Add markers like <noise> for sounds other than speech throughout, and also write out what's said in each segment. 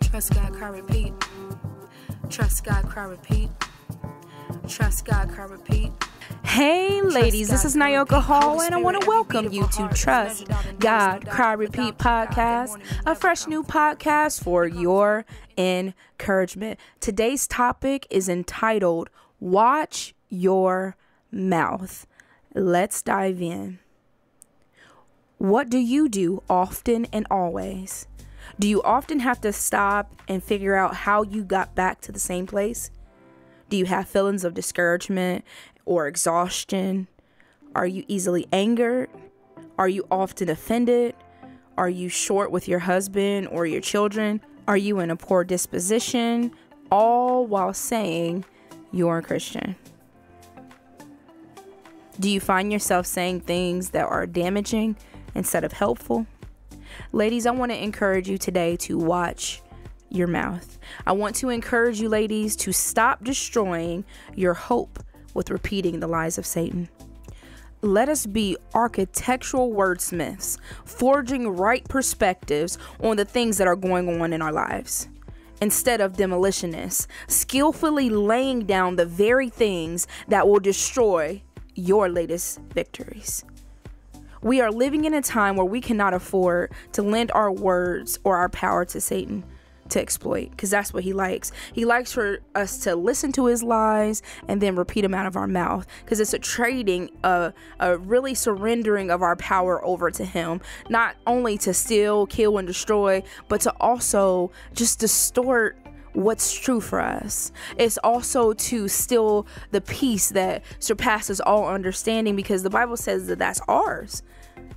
Trust God, cry, repeat. Trust God, cry, repeat. Trust God, cry, repeat. Hey, ladies, this is Nayoka Hall, and I want to welcome you to Trust God Cry Repeat podcast, a fresh new podcast for your encouragement. Today's topic is entitled Watch Your Mouth. Let's dive in. What do you do often and always? Do you often have to stop and figure out how you got back to the same place? Do you have feelings of discouragement or exhaustion? Are you easily angered? Are you often offended? Are you short with your husband or your children? Are you in a poor disposition? All while saying you're a Christian. Do you find yourself saying things that are damaging instead of helpful? Ladies, I want to encourage you today to watch your mouth. I want to encourage you, ladies, to stop destroying your hope with repeating the lies of Satan. Let us be architectural wordsmiths, forging right perspectives on the things that are going on in our lives. Instead of demolitionists, skillfully laying down the very things that will destroy your latest victories. We are living in a time where we cannot afford to lend our words or our power to Satan to exploit because that's what he likes. He likes for us to listen to his lies and then repeat them out of our mouth because it's a trading, a, a really surrendering of our power over to him, not only to steal, kill, and destroy, but to also just distort what's true for us. It's also to steal the peace that surpasses all understanding because the Bible says that that's ours.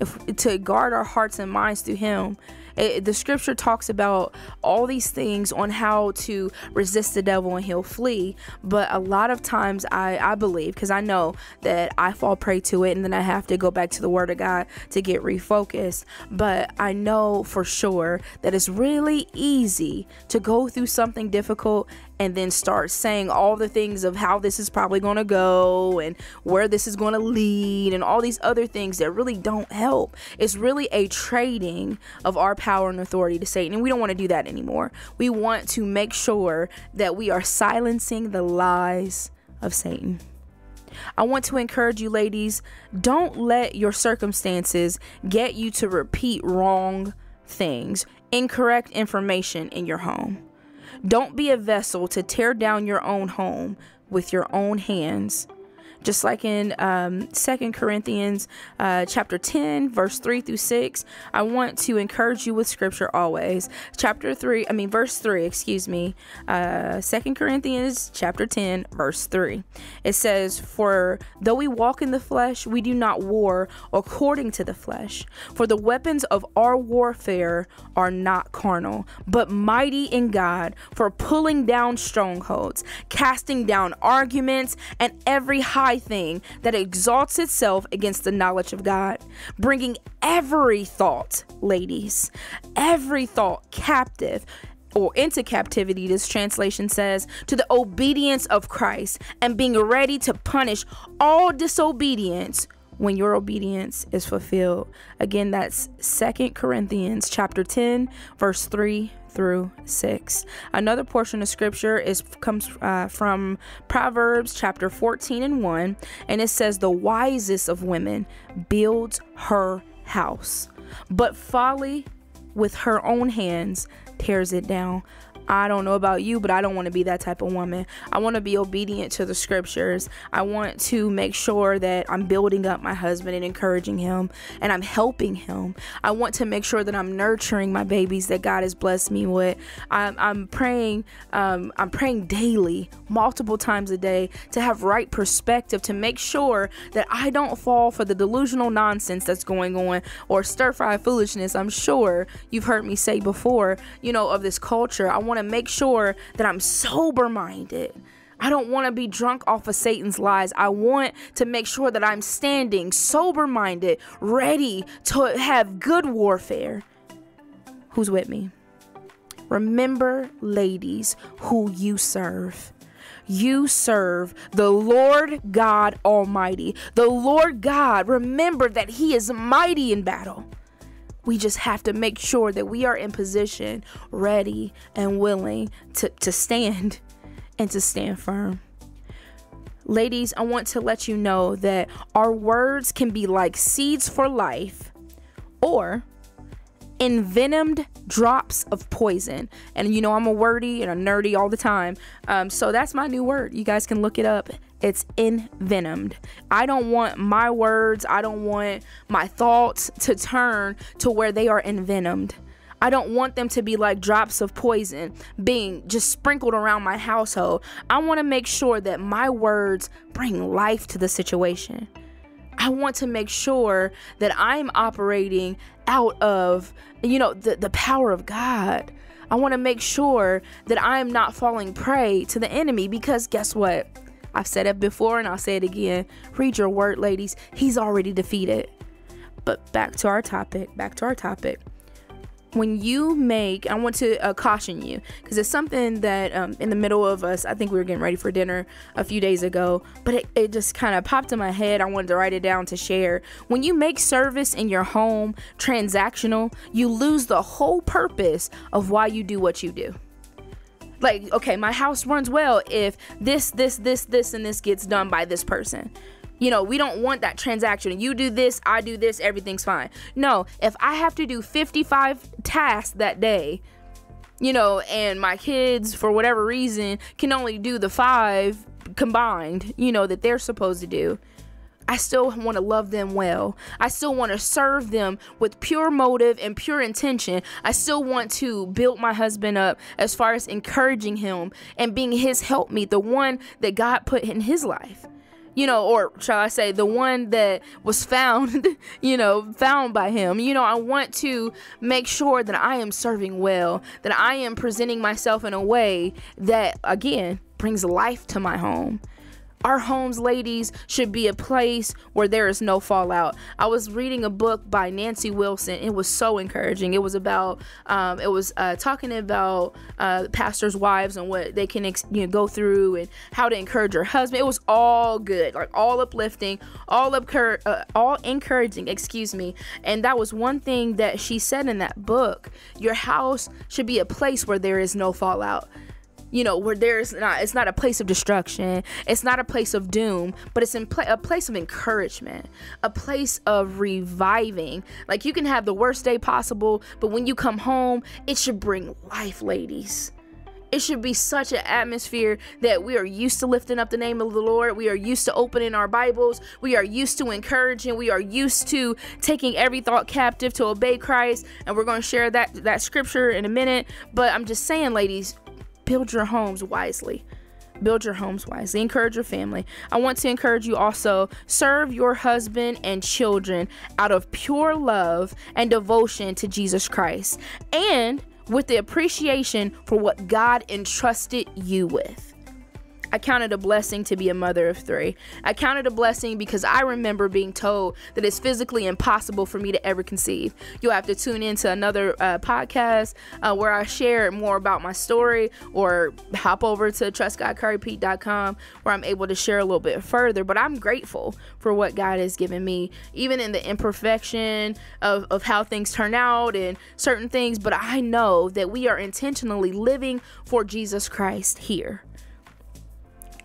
If, to guard our hearts and minds through him it, the scripture talks about all these things on how to resist the devil and he'll flee. But a lot of times, I, I believe, because I know that I fall prey to it and then I have to go back to the word of God to get refocused. But I know for sure that it's really easy to go through something difficult and then start saying all the things of how this is probably going to go and where this is going to lead and all these other things that really don't help. It's really a trading of our power and authority to Satan. And we don't want to do that anymore. We want to make sure that we are silencing the lies of Satan. I want to encourage you, ladies, don't let your circumstances get you to repeat wrong things, incorrect information in your home. Don't be a vessel to tear down your own home with your own hands just like in um, 2 Corinthians uh, chapter 10, verse 3 through 6. I want to encourage you with scripture always. Chapter 3, I mean, verse 3, excuse me. Uh, 2 Corinthians chapter 10, verse 3. It says, For though we walk in the flesh, we do not war according to the flesh. For the weapons of our warfare are not carnal, but mighty in God for pulling down strongholds, casting down arguments, and every high high thing that exalts itself against the knowledge of God, bringing every thought, ladies, every thought captive or into captivity, this translation says, to the obedience of Christ and being ready to punish all disobedience when your obedience is fulfilled. Again, that's Second Corinthians chapter 10, verse 3 through 6. Another portion of scripture is comes uh, from Proverbs chapter 14 and 1 and it says the wisest of women builds her house, but folly with her own hands tears it down. I don't know about you, but I don't want to be that type of woman. I want to be obedient to the scriptures. I want to make sure that I'm building up my husband and encouraging him and I'm helping him. I want to make sure that I'm nurturing my babies that God has blessed me with. I'm, I'm praying, um, I'm praying daily, multiple times a day to have right perspective to make sure that I don't fall for the delusional nonsense that's going on or stir fry foolishness. I'm sure you've heard me say before, you know, of this culture. I want want to make sure that I'm sober minded. I don't want to be drunk off of Satan's lies. I want to make sure that I'm standing sober minded, ready to have good warfare. Who's with me? Remember, ladies, who you serve. You serve the Lord God Almighty. The Lord God, remember that He is mighty in battle. We just have to make sure that we are in position, ready and willing to, to stand <laughs> and to stand firm. Ladies, I want to let you know that our words can be like seeds for life or envenomed drops of poison. And you know, I'm a wordy and a nerdy all the time. Um, so that's my new word. You guys can look it up. It's envenomed. I don't want my words, I don't want my thoughts to turn to where they are envenomed. I don't want them to be like drops of poison being just sprinkled around my household. I want to make sure that my words bring life to the situation. I want to make sure that I'm operating out of, you know, the, the power of God. I want to make sure that I am not falling prey to the enemy because guess what? I've said it before and I'll say it again. Read your word, ladies. He's already defeated. But back to our topic, back to our topic when you make, I want to uh, caution you because it's something that um, in the middle of us, I think we were getting ready for dinner a few days ago, but it, it just kind of popped in my head. I wanted to write it down to share. When you make service in your home transactional, you lose the whole purpose of why you do what you do like okay my house runs well if this this this this and this gets done by this person you know, we don't want that transaction. You do this, I do this, everything's fine. No, if I have to do 55 tasks that day, you know, and my kids, for whatever reason, can only do the five combined, you know, that they're supposed to do. I still want to love them well. I still want to serve them with pure motive and pure intention. I still want to build my husband up as far as encouraging him and being his helpmeet, the one that God put in his life you know, or shall I say, the one that was found, <laughs> you know, found by him. You know, I want to make sure that I am serving well, that I am presenting myself in a way that, again, brings life to my home. Our homes, ladies, should be a place where there is no fallout. I was reading a book by Nancy Wilson. It was so encouraging. It was about, um, it was uh, talking about uh, pastors' wives and what they can ex- you know, go through and how to encourage your husband. It was all good, like all uplifting, all upcur- uh, all encouraging. Excuse me. And that was one thing that she said in that book. Your house should be a place where there is no fallout you know where there's not it's not a place of destruction it's not a place of doom but it's in pla- a place of encouragement a place of reviving like you can have the worst day possible but when you come home it should bring life ladies it should be such an atmosphere that we are used to lifting up the name of the Lord. We are used to opening our Bibles. We are used to encouraging. We are used to taking every thought captive to obey Christ. And we're going to share that that scripture in a minute. But I'm just saying, ladies, build your homes wisely. Build your homes wisely. Encourage your family. I want to encourage you also serve your husband and children out of pure love and devotion to jesus christ and with the appreciation for what god entrusted you with I counted a blessing to be a mother of three. I counted a blessing because I remember being told that it's physically impossible for me to ever conceive. You'll have to tune into another uh, podcast uh, where I share more about my story or hop over to trustgodcryrepeat.com where I'm able to share a little bit further. But I'm grateful for what God has given me, even in the imperfection of, of how things turn out and certain things. But I know that we are intentionally living for Jesus Christ here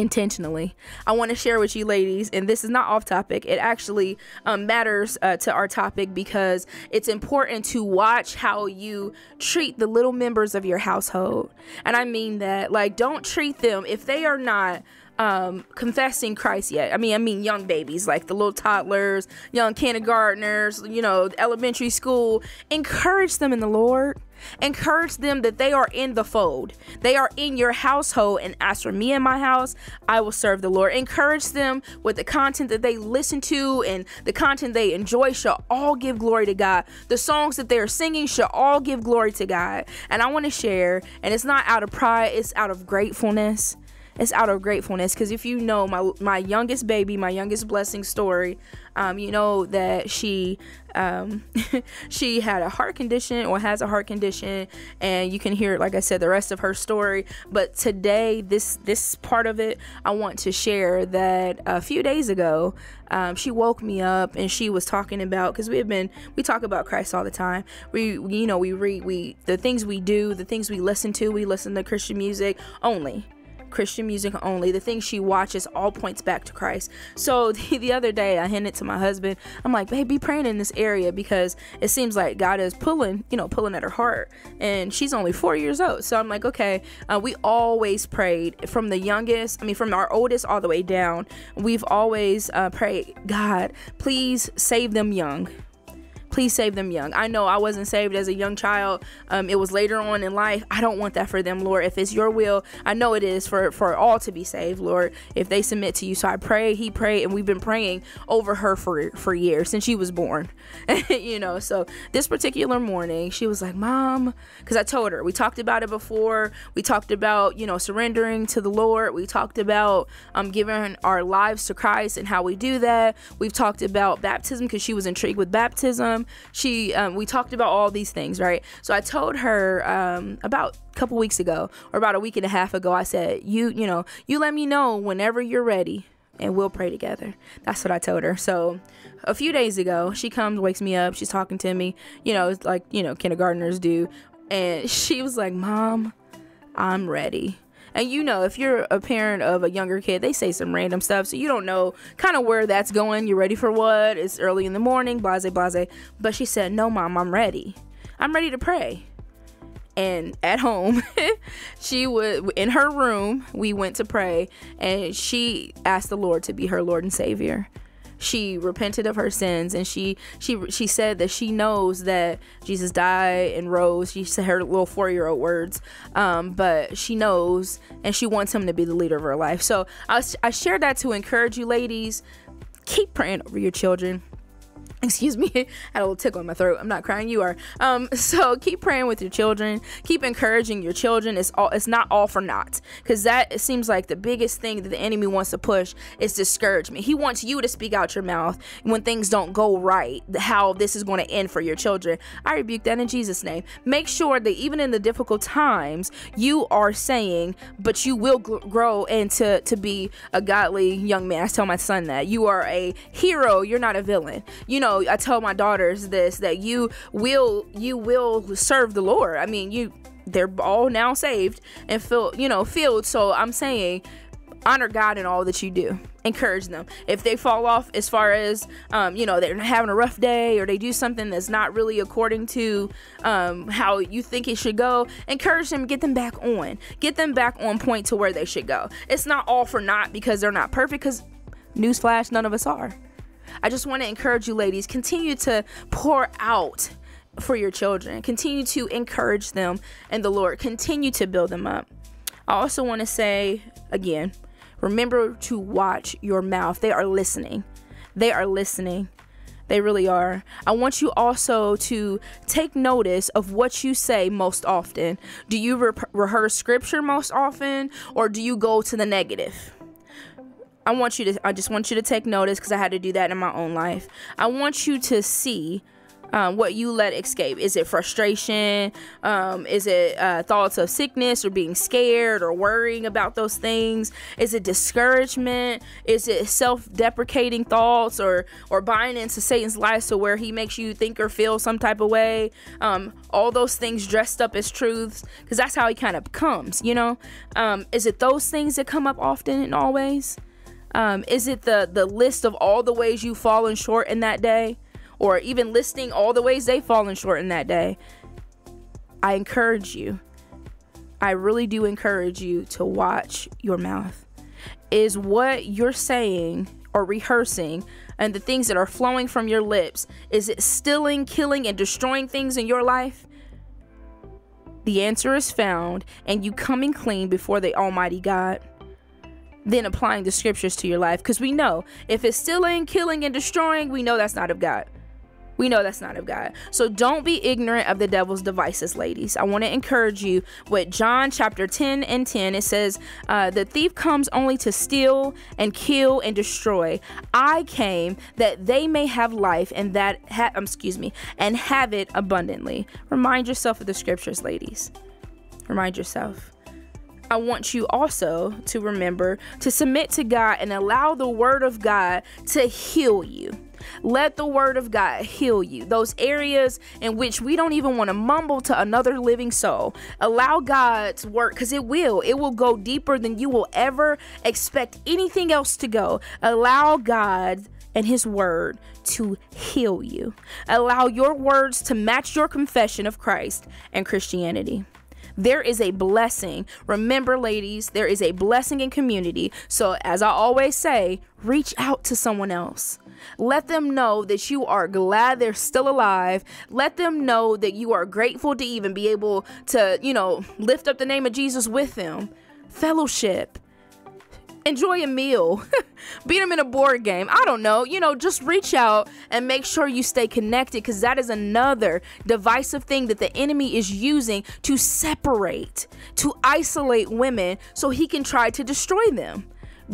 intentionally. I want to share with you, ladies, and this is not off topic. It actually um, matters uh, to our topic because it's important to watch how you treat the little members of your household. And I mean that, like, don't treat them if they are not um, confessing Christ yet. I mean, I mean young babies, like the little toddlers, young kindergartners, you know, elementary school. Encourage them in the Lord. Encourage them that they are in the fold. They are in your household. And as for me and my house, I will serve the Lord. Encourage them with the content that they listen to and the content they enjoy shall all give glory to God. The songs that they are singing shall all give glory to God. And I want to share, and it's not out of pride, it's out of gratefulness it's out of gratefulness. Because if you know my my youngest baby my youngest blessing story um, you know that she um, <laughs> she had a heart condition or has a heart condition and you can hear like i said the rest of her story. But today this this part of it i want to share that a few days ago um, she woke me up and she was talking about because we have been we talk about christ all the time. We, we you know we read we the things we do the things we listen to we listen to christian music only Christian music only. The things she watches all points back to Christ. So <laughs> the, the other day, I handed it to my husband. I'm like, babe, be praying in this area because it seems like God is pulling, you know, pulling at her heart. And she's only four years old. So I'm like, okay, uh, we always prayed from the youngest, I mean, from our oldest all the way down. We've always uh, prayed, God, please save them young please save them young. I know I wasn't saved as a young child. Um, it was later on in life. I don't want that for them, Lord. If it's your will, I know it is for for all to be saved, Lord. If they submit to you, so I pray. He prayed, and we've been praying over her for for years since she was born. <laughs> you know, so this particular morning, she was like, "Mom," because I told her we talked about it before. We talked about you know surrendering to the Lord. We talked about um giving our lives to Christ and how we do that. We've talked about baptism because she was intrigued with baptism she um, we talked about all these things, right? So I told her um, about a couple weeks ago, or about a week and a half ago, I said, "You, you know, you let me know whenever you're ready." and we'll pray together. That's what I told her. So a few days ago, she comes, wakes me up, she's talking to me, you know, like, you know, kindergartners do. And <laughs> she was like, Mom, I'm ready. And you know, if you're a parent of a younger kid, they say some random stuff, so you don't know kind of where that's going. You're ready for what? It's early in the morning, blase, blase. But she said, No, mom, I'm ready. I'm ready to pray. And at home, <laughs> she would, in her room, we went to pray, and she asked the Lord to be her Lord and Savior she repented of her sins and she she she said that she knows that Jesus died and rose. She said her little four year old words, um, but she knows and she wants him to be the leader of her life. So I I shared that to encourage you, ladies. Keep praying over your children <laughs> excuse me <laughs> i had a little tickle in my throat. I'm not crying you are. Um <laughs> so keep praying with your children. Keep encouraging your children. It's all it's not all for naught because that it seems like the biggest thing that the enemy wants to push is discouragement. He wants you to speak out your mouth when things don't go right how this is going to end for your children. I rebuke that in jesus name. Make sure that even in the difficult times you are saying but you will grow into to be a godly young man. I tell my son that. You are a hero you're not a villain. You know know, I tell my daughters this that you will you will serve the Lord. I mean, you they're all now saved and feel you know filled. So I'm saying honor God in all that you do. Encourage them. If they fall off as far as, um, you know, they're having a rough day or they do something that's not really according to um, how you think it should go, encourage them, get them back on. Get them back on point to where they should go. It's not all for naught because they're not perfect, because, newsflash, none of us are. I just want to encourage you, ladies, continue to pour out for your children, continue to encourage them and the Lord, continue to build them up. I also want to say again, remember to watch your mouth. They are listening. They are listening. They really are. I want you also to take notice of what you say most often. Do you re- rehearse scripture most often or do you go to the negative? I want you to I just want you to take notice because I had to do that in my own life. I want you to see um, what you let escape. Is it frustration? Um, is it uh, thoughts of sickness or being scared or worrying about those things? Is it discouragement? Is it self-deprecating thoughts or or buying into Satan's lies to where he makes you think or feel some type of way? Um, all those things dressed up as truths because that's how he kind of comes. You know, um, is it those things that come up often and always? Um, is it the the list of all the ways you've fallen short in that day, or even listing all the ways they've fallen short in that day? I encourage you. I really do encourage you to watch your mouth. Is what you're saying or rehearsing and the things that are flowing from your lips, is it stealing, killing, and destroying things in your life? The answer is found and you coming clean before the Almighty God then applying the scriptures to your life because we know if it's stealing, killing, and destroying, we know that's not of God. We know that's not of God. So don't be ignorant of the devil's devices, ladies. I want to encourage you with John chapter 10 and 10. It says, uh, The thief comes only to steal and kill and destroy. I came that they may have life and that, ha- um, excuse me, and have it abundantly. Remind yourself of the scriptures, ladies. Remind yourself. I want you also to remember to submit to God and allow the Word of God to heal you. Let the Word of God heal you. Those areas in which we don't even want to mumble to another living soul. Allow God's work because it will. It will go deeper than you will ever expect anything else to go. Allow God and His Word to heal you. Allow your words to match your confession of Christ and Christianity. There is a blessing. Remember, ladies, there is a blessing in community. So, as I always say, reach out to someone else. Let them know that you are glad they're still alive. Let them know that you are grateful to even be able to, you know, lift up the name of Jesus with them. Fellowship enjoy a meal, <laughs> beat them in a board game. I don't know. You know, just reach out and make sure you stay connected because that is another divisive thing that the enemy is using to separate, to isolate women so he can try to destroy them.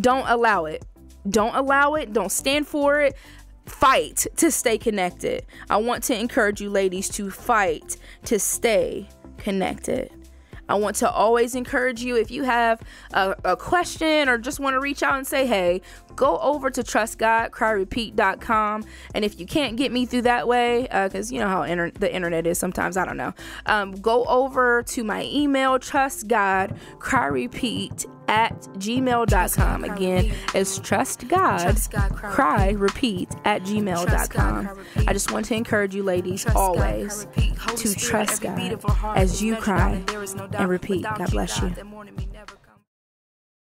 Don't allow it. Don't allow it. Don't stand for it. Fight to stay connected. I want to encourage you, ladies, to fight to stay connected. I want to always encourage you if you have a, a question or just want to reach out and say, hey, go over to trustgodcryrepeat.com. And if you can't get me through that way, because uh, you know how inter- the internet is sometimes, I don't know, um, go over to my email, trustgodcryrepeat at gmail.com. Again, it's trust God, trust God cry, cry, repeat at gmail.com. I just want to encourage you, ladies, always to trust God as you cry and repeat. God bless you.